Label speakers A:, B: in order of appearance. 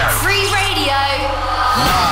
A: Radio. Free Radio.